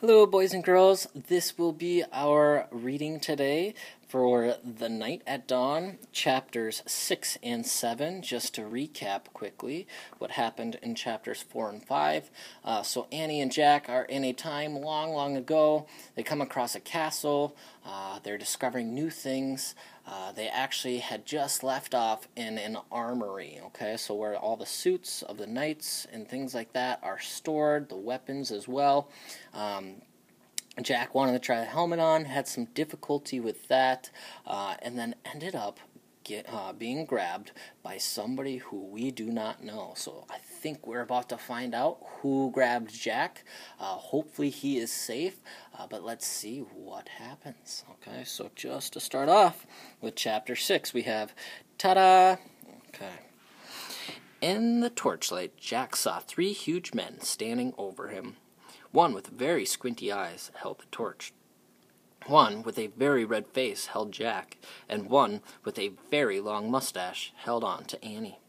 Hello, boys and girls. This will be our reading today for The Knight at Dawn, chapters 6 and 7. Just to recap quickly what happened in chapters 4 and 5. Uh, so, Annie and Jack are in a time long, long ago. They come across a castle, uh, they're discovering new things. Uh, they actually had just left off in an armory, okay? So, where all the suits of the knights and things like that are stored, the weapons as well. Um, Jack wanted to try the helmet on, had some difficulty with that, uh, and then ended up get, uh, being grabbed by somebody who we do not know. So I think we're about to find out who grabbed Jack. Uh, hopefully he is safe, uh, but let's see what happens. Okay, so just to start off with chapter 6, we have ta da! Okay. In the torchlight, Jack saw three huge men standing over him. One with very squinty eyes held the torch. One with a very red face held Jack, and one with a very long mustache held on to Annie.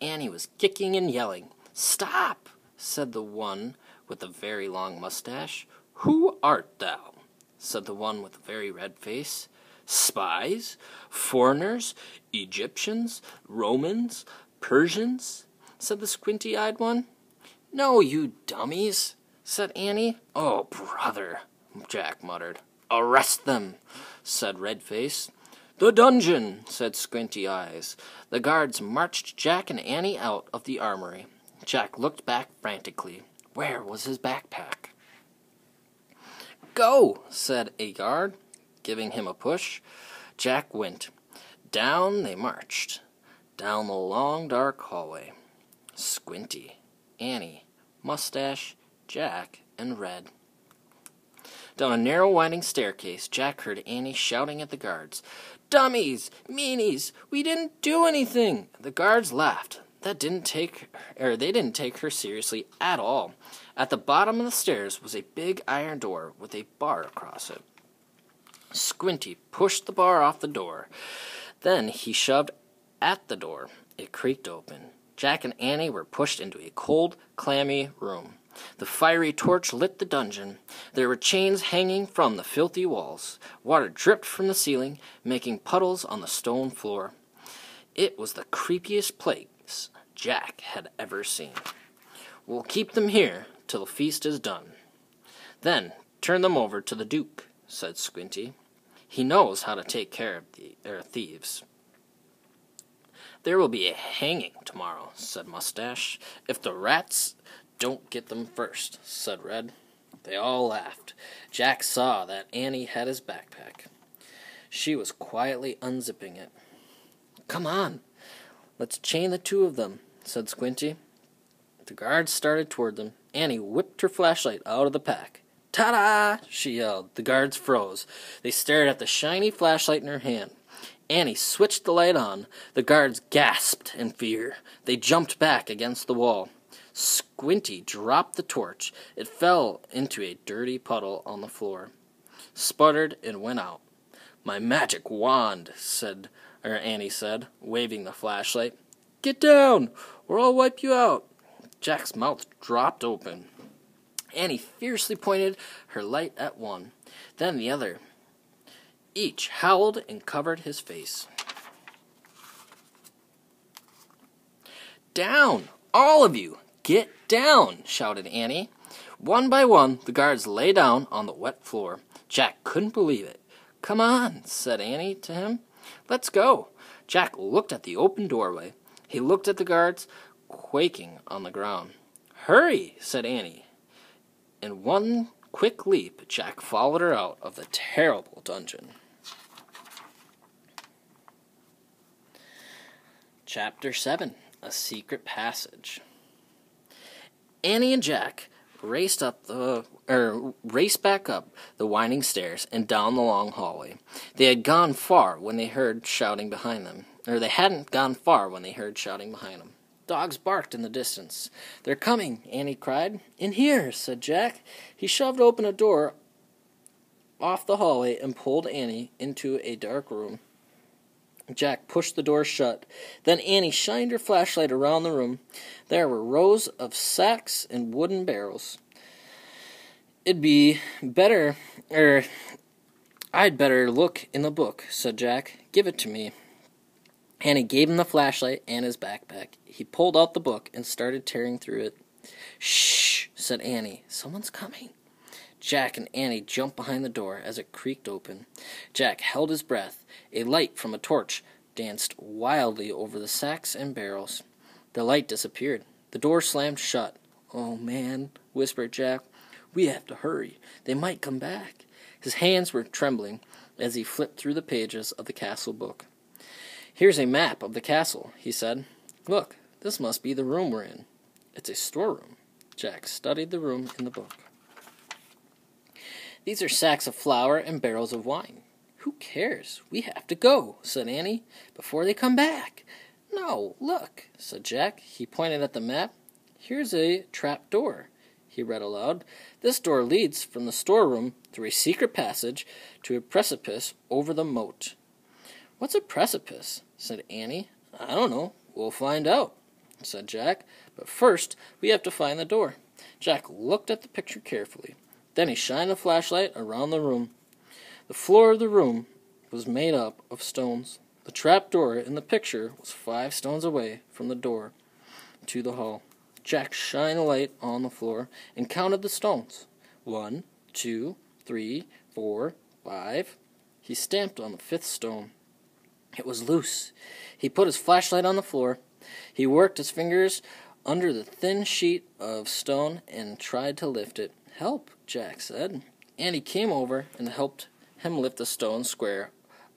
Annie was kicking and yelling. Stop! said the one with the very long mustache. Who art thou? said the one with the very red face. Spies? Foreigners? Egyptians? Romans? Persians? said the squinty eyed one. No, you dummies, said Annie. Oh, brother, Jack muttered. Arrest them, said Redface. The dungeon, said Squinty Eyes. The guards marched Jack and Annie out of the armory. Jack looked back frantically. Where was his backpack? Go, said a guard, giving him a push. Jack went. Down they marched, down the long dark hallway. Squinty, Annie, Mustache, Jack, and Red. Down a narrow, winding staircase, Jack heard Annie shouting at the guards. Dummies! Meanies! We didn't do anything! The guards laughed. That didn't take or er, they didn't take her seriously at all. At the bottom of the stairs was a big iron door with a bar across it. Squinty pushed the bar off the door. Then he shoved at the door. It creaked open. Jack and Annie were pushed into a cold, clammy room. The fiery torch lit the dungeon. There were chains hanging from the filthy walls. Water dripped from the ceiling, making puddles on the stone floor. It was the creepiest place Jack had ever seen. We'll keep them here till the feast is done. Then turn them over to the Duke, said Squinty. He knows how to take care of the er, thieves. There will be a hanging tomorrow, said Mustache. If the rats don't get them first, said Red. They all laughed. Jack saw that Annie had his backpack. She was quietly unzipping it. Come on, let's chain the two of them, said Squinty. The guards started toward them. Annie whipped her flashlight out of the pack. Ta da! she yelled. The guards froze. They stared at the shiny flashlight in her hand. Annie switched the light on. The guards gasped in fear. They jumped back against the wall. Squinty dropped the torch. It fell into a dirty puddle on the floor, sputtered, and went out. My magic wand, said or Annie said, waving the flashlight. Get down, or I'll wipe you out. Jack's mouth dropped open. Annie fiercely pointed her light at one, then the other. Each howled and covered his face. Down, all of you! Get down! shouted Annie. One by one, the guards lay down on the wet floor. Jack couldn't believe it. Come on, said Annie to him. Let's go. Jack looked at the open doorway. He looked at the guards, quaking on the ground. Hurry, said Annie. In one quick leap, Jack followed her out of the terrible dungeon. Chapter 7 A Secret Passage. Annie and Jack raced up the er raced back up the winding stairs and down the long hallway. They had gone far when they heard shouting behind them. Or they hadn't gone far when they heard shouting behind them. Dogs barked in the distance. They're coming, Annie cried. In here, said Jack. He shoved open a door off the hallway and pulled Annie into a dark room. Jack pushed the door shut. Then Annie shined her flashlight around the room. There were rows of sacks and wooden barrels. It'd be better, er, I'd better look in the book, said Jack. Give it to me. Annie gave him the flashlight and his backpack. He pulled out the book and started tearing through it. Shh, said Annie. Someone's coming. Jack and Annie jumped behind the door as it creaked open. Jack held his breath. A light from a torch danced wildly over the sacks and barrels. The light disappeared. The door slammed shut. Oh, man, whispered Jack. We have to hurry. They might come back. His hands were trembling as he flipped through the pages of the castle book. Here's a map of the castle, he said. Look, this must be the room we're in. It's a storeroom. Jack studied the room in the book. These are sacks of flour and barrels of wine. Who cares? We have to go, said Annie, before they come back. No, look, said Jack. He pointed at the map. Here's a trap door, he read aloud. This door leads from the storeroom through a secret passage to a precipice over the moat. What's a precipice? said Annie. I don't know. We'll find out, said Jack. But first, we have to find the door. Jack looked at the picture carefully. Then he shined the flashlight around the room. The floor of the room was made up of stones. The trap door in the picture was five stones away from the door to the hall. Jack shined a light on the floor and counted the stones. One, two, three, four, five. He stamped on the fifth stone. It was loose. He put his flashlight on the floor. He worked his fingers under the thin sheet of stone and tried to lift it. Help, Jack said. Annie came over and helped him lift the stone square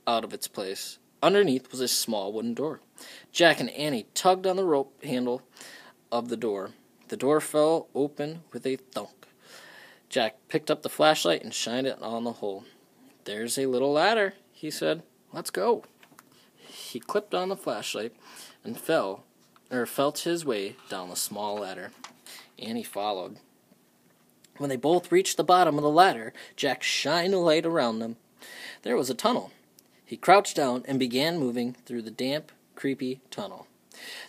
out of its place. Underneath was a small wooden door. Jack and Annie tugged on the rope handle of the door. The door fell open with a thunk. Jack picked up the flashlight and shined it on the hole. There's a little ladder, he said. Let's go. He clipped on the flashlight and fell or felt his way down the small ladder. Annie followed. When they both reached the bottom of the ladder, Jack shined a light around them. There was a tunnel. He crouched down and began moving through the damp, creepy tunnel.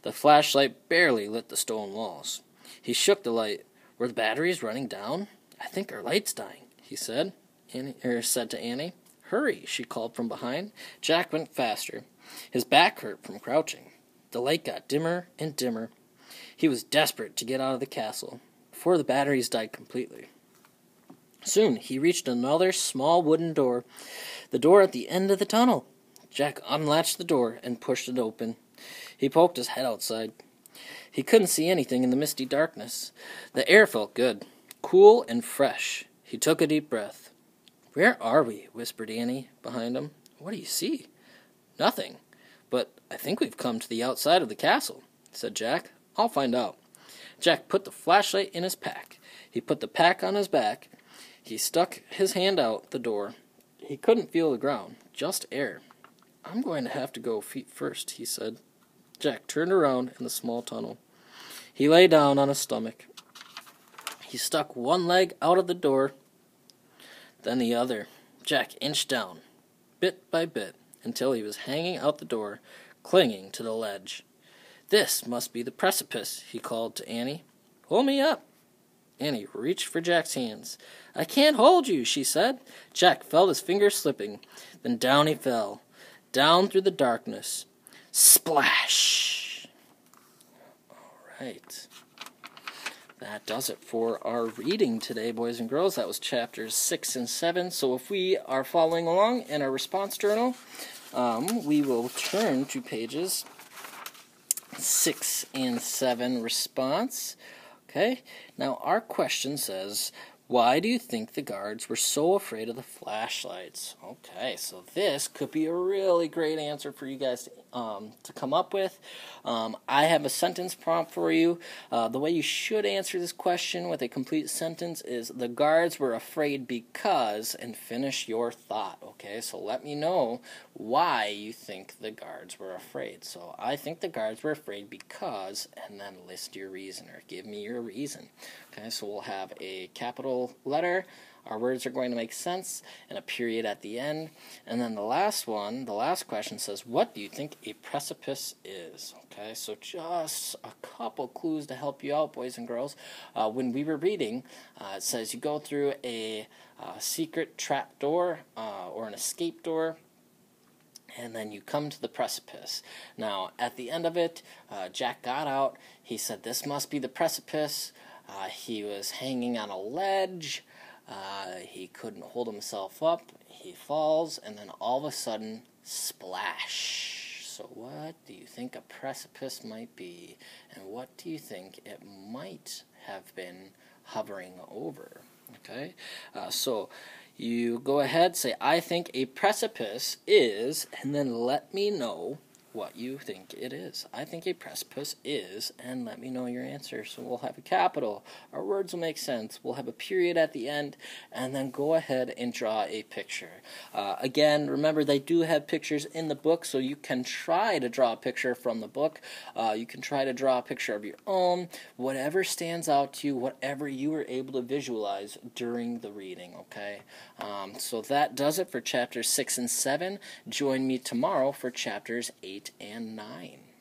The flashlight barely lit the stone walls. He shook the light. Were the batteries running down? I think our light's dying, he said. Annie, er, said to Annie. Hurry, she called from behind. Jack went faster. His back hurt from crouching. The light got dimmer and dimmer. He was desperate to get out of the castle before the batteries died completely. Soon he reached another small wooden door, the door at the end of the tunnel. Jack unlatched the door and pushed it open. He poked his head outside. He couldn't see anything in the misty darkness. The air felt good, cool and fresh. He took a deep breath. Where are we? whispered Annie behind him. What do you see? Nothing. But I think we've come to the outside of the castle, said Jack. I'll find out. Jack put the flashlight in his pack. He put the pack on his back. He stuck his hand out the door. He couldn't feel the ground, just air. I'm going to have to go feet first, he said. Jack turned around in the small tunnel. He lay down on his stomach. He stuck one leg out of the door, then the other. Jack inched down, bit by bit, until he was hanging out the door, clinging to the ledge. This must be the precipice, he called to Annie. Hold me up. Annie reached for Jack's hands. I can't hold you, she said. Jack felt his fingers slipping. Then down he fell, down through the darkness. Splash! All right. That does it for our reading today, boys and girls. That was chapters 6 and 7. So if we are following along in our response journal, um, we will turn to pages 6 and 7 response. Okay, now our question says why do you think the guards were so afraid of the flashlights? Okay, so this could be a really great answer for you guys to, um, to come up with. Um, I have a sentence prompt for you. Uh, the way you should answer this question with a complete sentence is the guards were afraid because, and finish your thought. Okay, so let me know why you think the guards were afraid. So I think the guards were afraid because, and then list your reason or give me your reason. Okay, so we'll have a capital letter Our words are going to make sense, and a period at the end. And then the last one, the last question says, What do you think a precipice is? Okay, so just a couple clues to help you out, boys and girls. Uh, when we were reading, uh, it says you go through a uh, secret trap door uh, or an escape door and then you come to the precipice. Now, at the end of it, uh, Jack got out. He said, This must be the precipice. Uh, he was hanging on a ledge. Uh, he couldn't hold himself up. He falls, and then all of a sudden, splash. So, what do you think a precipice might be? And what do you think it might have been hovering over? Okay? Uh, so, you go ahead, say, I think a precipice is, and then let me know what you think it is. I think a precipice is, and let me know your answer. So we'll have a capital. Our words will make sense. We'll have a period at the end, and then go ahead and draw a picture. Uh, again, remember they do have pictures in the book, so you can try to draw a picture from the book. Uh, you can try to draw a picture of your own, whatever stands out to you, whatever you were able to visualize during the reading. Okay, um, so that does it for chapters six and seven. Join me tomorrow for chapters eight 8 and 9.